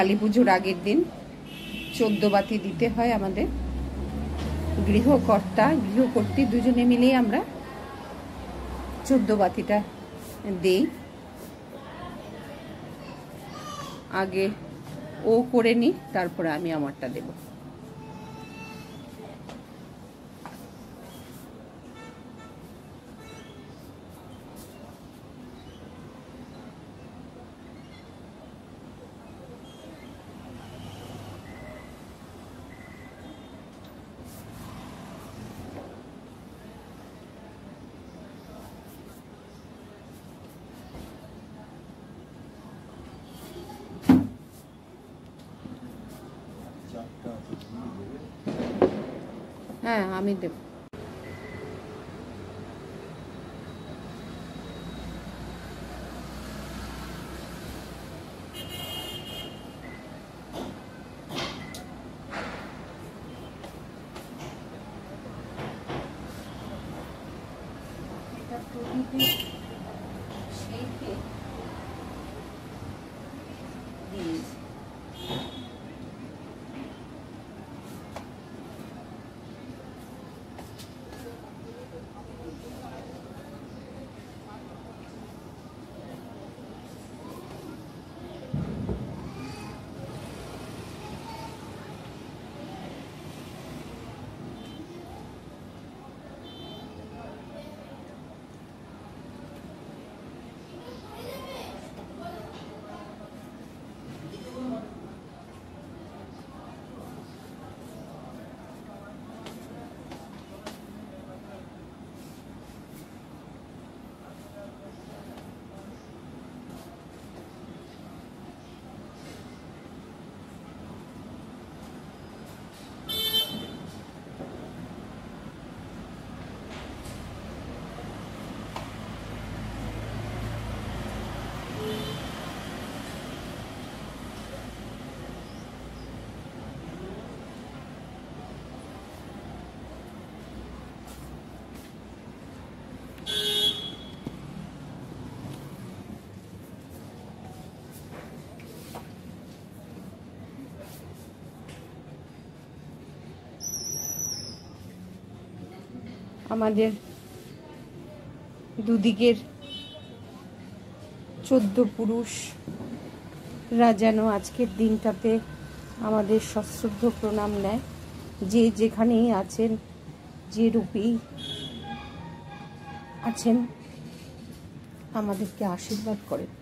কালী পুজোর আগের দিন চোদ্দ বাতি দিতে হয় আমাদের। গৃহকর্তা, গৃহকর্ত্রী দুজনে মিলেই আমরা চোদ্দ বাতিটা দেই। আগে ও করে নি তারপরে আমি আমারটা দেব। হ্যাঁ আমি দেব। এটা প্রদীপে আমাদের দুদিকের চোদ্দ পুরুষরা যেন আজকের দিনটাতে আমাদের সশ্রদ্ধ প্রণাম নেয়। যে যেখানেই আছেন, যে রূপেই আছেন, আমাদেরকে আশীর্বাদ করেন।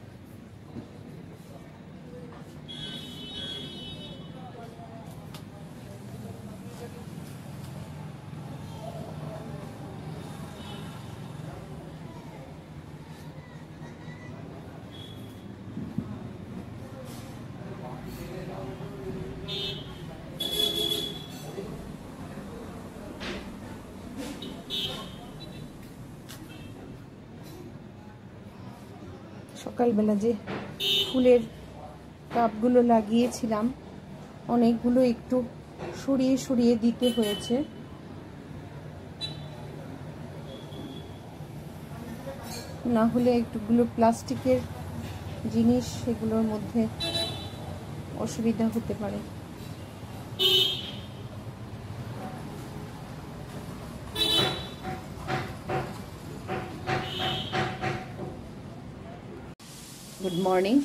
সকালবেলা যে ফুলের কাপগুলো লাগিয়েছিলাম, অনেকগুলো একটু সরিয়ে সরিয়ে দিতে হয়েছে। না হলে একটুগুলো প্লাস্টিকের জিনিস সেগুলোর মধ্যে অসুবিধা হতে পারে। Good morning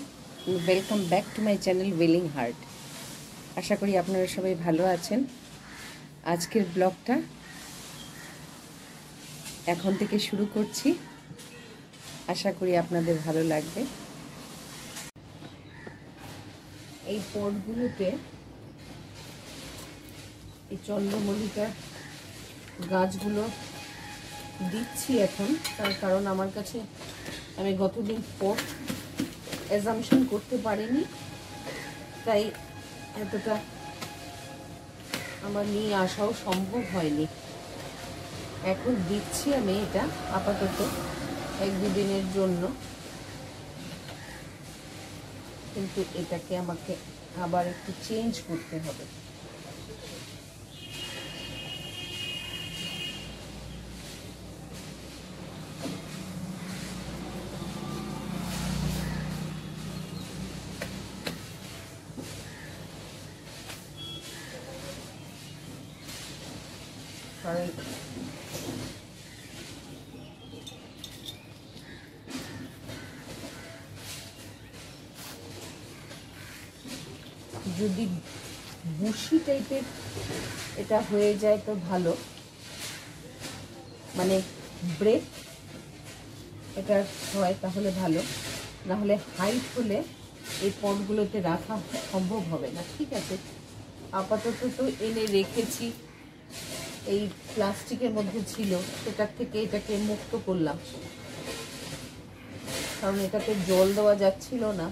welcome back to my channel willing heart আশা করি আপনারা সবাই ভালো আছেন। আজকের ব্লগটা এখন থেকে শুরু করছি। আশা করি আপনাদের ভালো লাগবে। এই পটগুলোতে এই চন্দ্রমল্লিকা গাছগুলো দিচ্ছি এখন, তার কারণ আমার কাছে আমি গতদিন পট অ্যাজামশন করতে পারিনি। তাই এতটা আমার নিয়ে আসাও সম্ভব হয়নি। এখন দিচ্ছি আমি এটা আপাতত এক দুদিনের জন্য। কিন্তু এটাকে আমাকে আবার একটু চেঞ্জ করতে হবে কারণ যদি বুশি টাইপের এটা হয়ে যায় তো ভালো। মানে ব্রেক এটা হয় তাহলে ভালো। না হলে হাইট হলে এই পটগুলোতে রাখা সম্ভব হবে না। ঠিক আছে? আপাতত তো এনে রেখেছি। এই প্লাস্টিকের মধ্যে ছিল। সেটার থেকে এটাকে মুক্ত করলাম। কারণ এটাতে জল দেওয়া যাচ্ছিল না।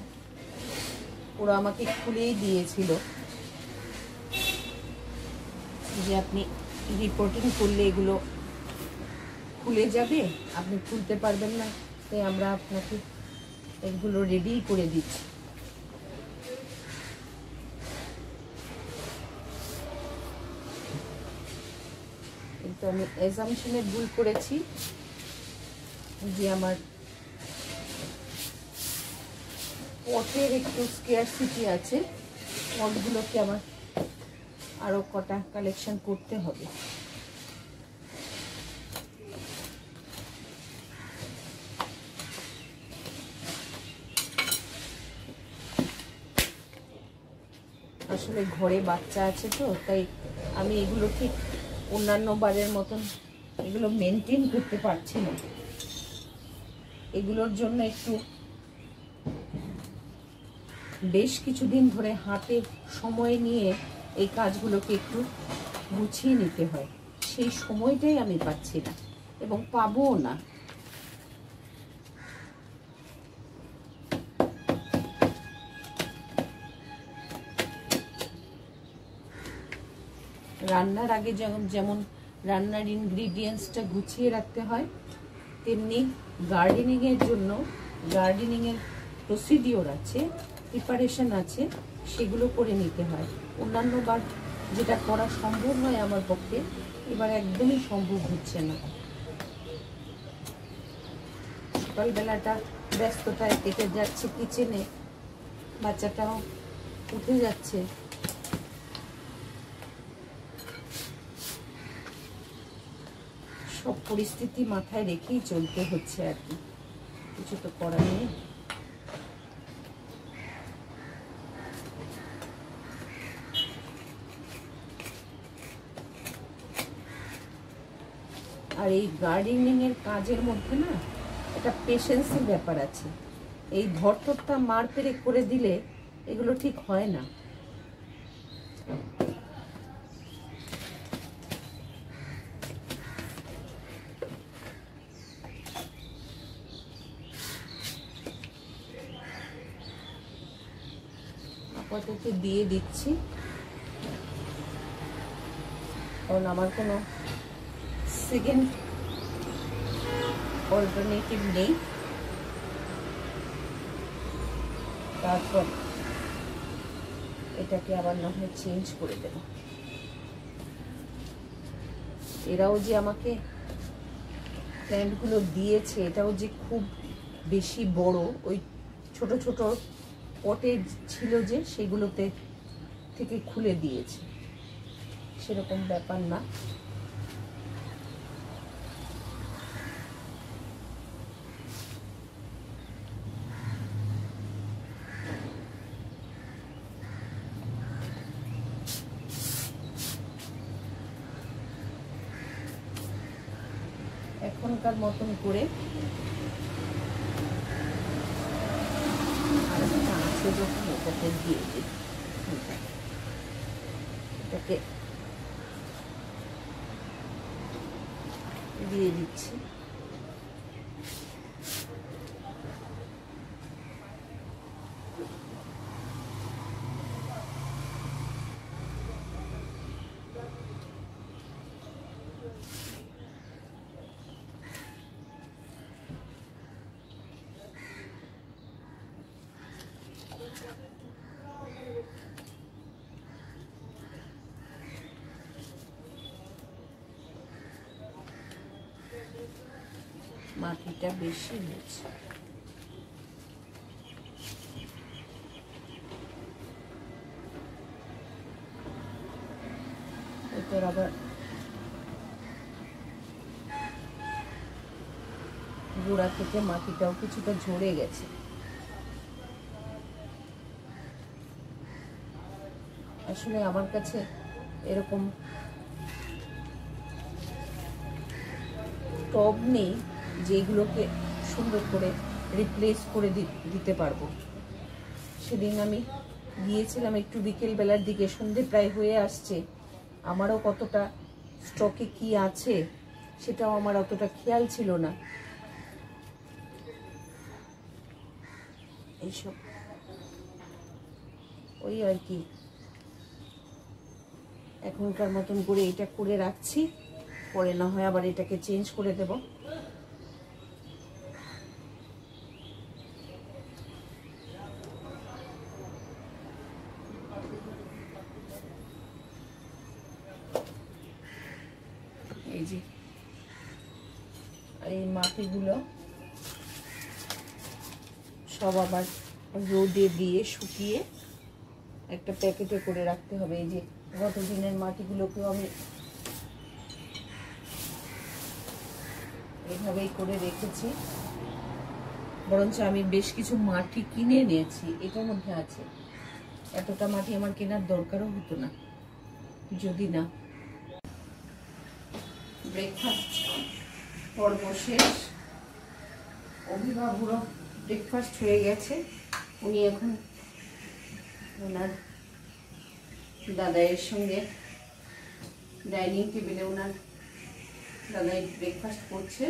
ওরা আমাকে খুলেই দিয়েছিল। যে আপনি রিপোর্টিং করলে এগুলো খুলে যাবে, আপনি খুলতে পারবেন না, তাই আমরা আপনাকে এগুলো রেডি করে দিচ্ছি। আমি এজামশনে ভুল করেছি যে আমার পটের একটু স্কেয়ারসিটি আছে। পটগুলোকে আমার আরও কটা কালেকশন করতে হবে। আসলে ঘরে বাচ্চা আছে তো, তাই আমি এগুলো ঠিক অন্যান্য বারের মতন এগুলো মেনটেন করতে পারছি না। এগুলোর জন্য একটু বেশ কিছুদিন ধরে হাতে সময় নিয়ে এই কাজগুলোকে একটু গুছিয়ে নিতে হয়। সেই সময়টাই আমি পাচ্ছি না এবং পাবও না। রান্নার আগে যেমন যেমন রান্নার ইনগ্রিডিয়েন্টসটা গুছিয়ে রাখতে হয়, তেমনি গার্ডেনিংয়ের জন্য গার্ডেনিংয়ের প্রসিডিওর আছে। প্রিপারেশন আছে, সেগুলো করে নিতে হয়। অন্যান্য বার যেটা করা সম্ভব নয় আমার পক্ষে, এবার একদমই সম্ভব হচ্ছে না। সকালবেলাটা ব্যস্ততায় কেটে যাচ্ছে কিচেনে বাচ্চাটাও উঠে যাচ্ছে। সব পরিস্থিতি মাথায় রেখেই চলতে হচ্ছে আর কি। কিছু তো করার নেই। এই গার্ডেনিং এর কাজের মধ্যে না একটা পেশেন্সের ব্যাপার আছে। এই ধরতরটা মার পেরে করে দিলে এগুলো ঠিক হয় না। আপাতত দিয়ে দিচ্ছি। কারণ আমার কোনো সেকেন্ড অল্টারনেটিভ নেই তারপর এটাকে আবার না হয় চেঞ্জ করে দেব। এরাও যে আমাকে প্ল্যান্টগুলো দিয়েছে, এটাও যে খুব বেশি বড়, ওই ছোট ছোট পটে ছিল যে সেগুলোতে থেকে খুলে দিয়েছে। সেরকম ব্যাপার না। এখনকার মতন করে। আছে যখন দিয়ে দিই এটাকে দিয়ে দিচ্ছি। মাটিটা বেশি হয়েছে। আবার গোড়া থেকে মাটিটাও কিছুটা ঝরে গেছে। আসলে আমার কাছে এরকম টব নেই। যেগুলোকে সুন্দর করে রিপ্লেস করে দিতে পারব। সেদিন আমি গিয়েছিলাম একটু বিকেলবেলার দিকে, সন্ধে প্রায় হয়ে আসছে। আমারও কতটা স্টকে কি আছে সেটাও আমার অতটা খেয়াল ছিল না। এইসব। ওই আর কি। এখনকার মতন করে এটা করে রাখছি। পরে না হয় আবার এটাকে চেঞ্জ করে দেব। এই যে, এই মাটিগুলো সব আবার রোদে দিয়ে শুকিয়ে একটা প্যাকেটে করে রাখতে হবে। এই যে গত দিনের মাটিগুলোকেও আমি এভাবেই করে রেখেছি। বরঞ্চ আমি বেশ কিছু মাটি কিনে নিয়েছি এটার মধ্যে আছে। এতটা মাটি আমার কেনার দরকারও হতো না। যদি না ব্রেকফাস্ট পর্ব শেষ। অভিভাবুরও ব্রেকফাস্ট হয়ে গেছে। উনি এখন ওনার দাদাইয়ের সঙ্গে ডাইনিং টেবিলে ওনার দাদাই ব্রেকফাস্ট করছে।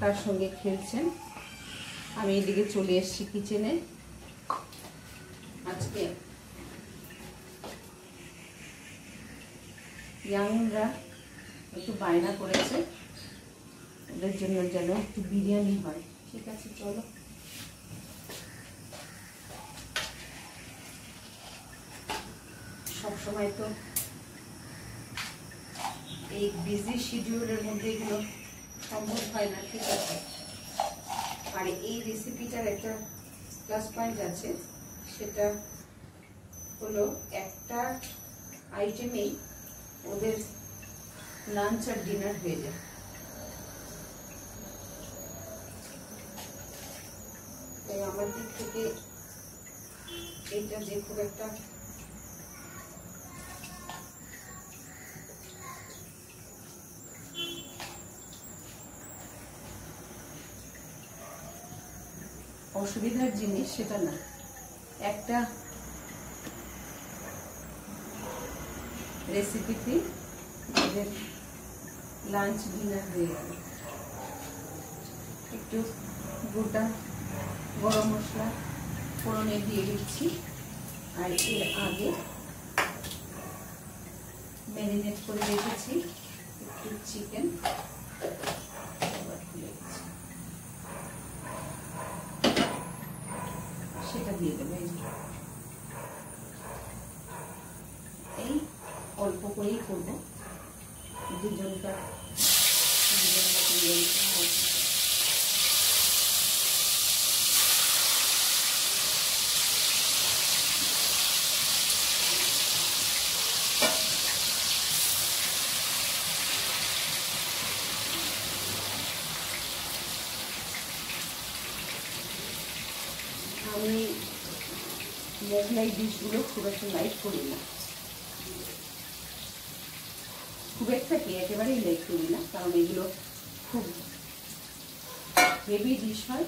তার সঙ্গে খেলছেন। আমি এদিকে চলে এসেছি কিচেনে আজকে ইয়াংরা একটু বায়না করেছে। ওদের জন্য যেন একটু বিরিয়ানি হয়। ঠিক আছে, চলো। সবসময় তো এই বিজি শিডিউলের মধ্যে এগুলো সম্ভব হয় না, ঠিক আছে? আর এই রেসিপিটার একটা প্লাস পয়েন্ট আছে, সেটা হলো একটা আইটেমেই ওদের লাঞ্চ আর ডিনার হয়ে যায়। তাই আমার দিক থেকে এটা যে খুব একটা অসুবিধার জিনিস সেটা না। একটা রেসিপিতে ওদের লাঞ্চ ডিনার হয়ে গেল একটু গোটা গরম মশলা ফোড়নে দিয়ে দিচ্ছি। আর এর আগে ম্যারিনেট করে রেখেছি। একটু চিকেন সেটা দিয়ে দেবো এই অল্প করেই করব। দুজনকার আমি মোগলাই ডিশগুলো খুব একটা লাইক করি না। খুব একটা কি একেবারেই করি না, কারণ এগুলো খুব হেভি ডিশ হয়।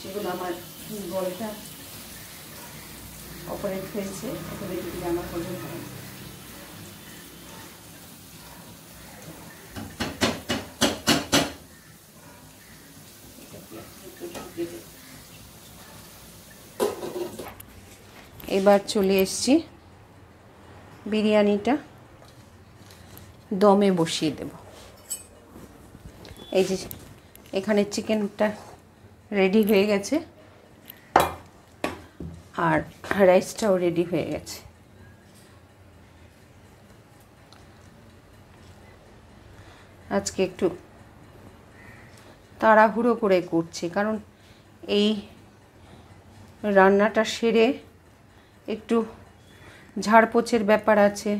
সেগুলো আমার গলটা অপারেট হয়েছে যদি আমার হজম হয়। এবার চলে এসছি বিরিয়ানিটা। দমে বসিয়ে দেব। এই যে এখানে চিকেনটা রেডি হয়ে গেছে। আর রাইসটাও রেডি হয়ে গেছে। আজকে একটু তাড়াহুড়ো করে করছি, কারণ এই রান্নাটা সেরে একটু ঝাড়পোছের ব্যাপার আছে।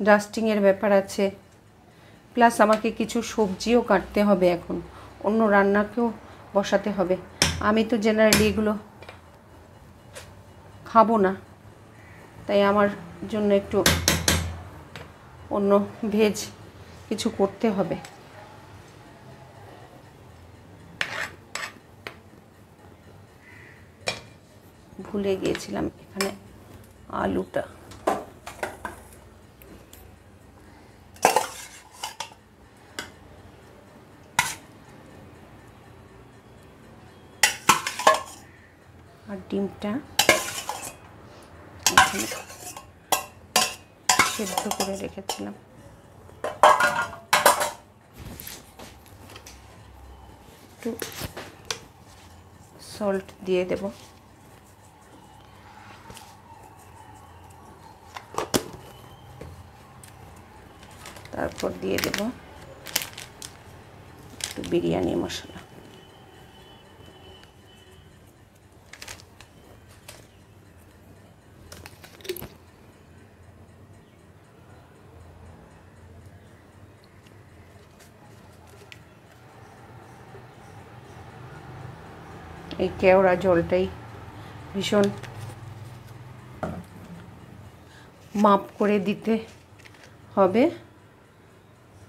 ডাস্টিংয়ের ব্যাপার আছে। প্লাস আমাকে কিছু সবজিও কাটতে হবে এখন। অন্য রান্নাকেও বসাতে হবে। আমি তো জেনারেলি এগুলো খাব না। তাই আমার জন্য একটু অন্য ভেজ কিছু করতে হবে। ভুলে গিয়েছিলাম এখানে আলুটা। ডিমটা সেদ্ধ করে রেখেছিলাম। একটু সল্ট দিয়ে দেব। তারপর দিয়ে দেব একটু বিরিয়ানি মশলা। এই কেওড়া জলটাই ভীষণ মাপ করে দিতে হবে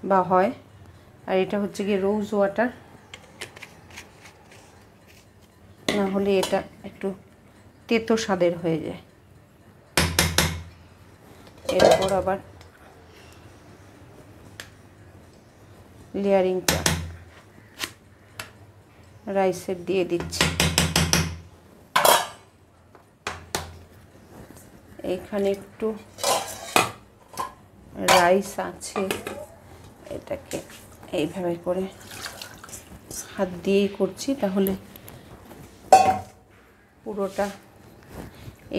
বা হয়। আর এটা হচ্ছে গিয়ে রোজ ওয়াটার না হলে এটা একটু তেতো স্বাদের হয়ে যায়। এরপর আবার লেয়ারিংটা রাইসের দিয়ে দিচ্ছি। এখানে একটু রাইস আছে এটাকে এইভাবে করে হাত দিয়েই করছি, তাহলে পুরোটা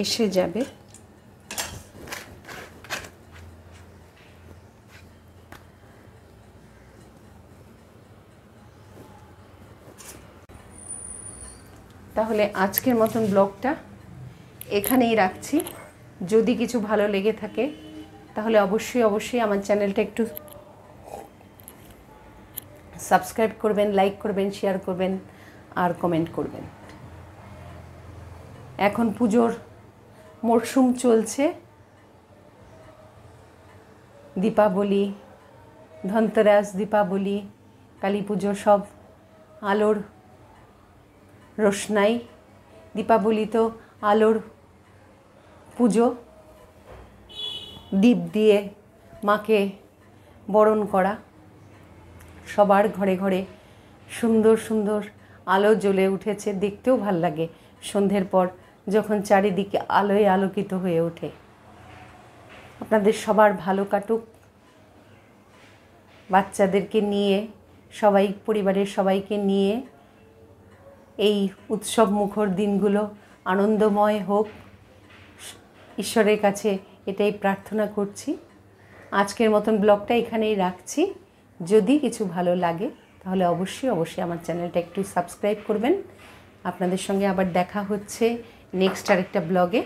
এসে যাবে। তাহলে আজকের মতন ব্লগটা এখানেই রাখছি। যদি কিছু ভালো লেগে থাকে, তাহলে অবশ্যই অবশ্যই আমার চ্যানেলটা একটু সাবস্ক্রাইব করবেন, লাইক করবেন, শেয়ার করবেন, আর কমেন্ট করবেন। এখন পুজোর মরশুম চলছে। দীপাবলি, ধনতেরাস, দীপাবলি, কালী পুজো সব আলোর রোশনাই। দীপাবলি তো আলোর পুজো, দীপ দিয়ে মাকে বরণ করা। সবার ঘরে ঘরে সুন্দর সুন্দর আলো জ্বলে উঠেছে, দেখতেও ভালো লাগে সন্ধ্যের পর যখন চারিদিকে আলোয় আলোকিত হয়ে ওঠে। আপনাদের সবার ভালো কাটুক। বাচ্চাদেরকে নিয়ে, সবাই, পরিবারের সবাইকে নিয়ে এই উৎসব মুখর দিনগুলো আনন্দময় হোক। ঈশ্বরের কাছে এটাই প্রার্থনা করছি। আজকের মতন ব্লগটা এখানেই রাখছি। যদি কিছু ভালো লাগে, তাহলে অবশ্যই অবশ্যই আমার চ্যানেলটা একটু সাবস্ক্রাইব করবেন। আপনাদের সঙ্গে আবার দেখা হচ্ছে নেক্সট আরেকটা ব্লগে।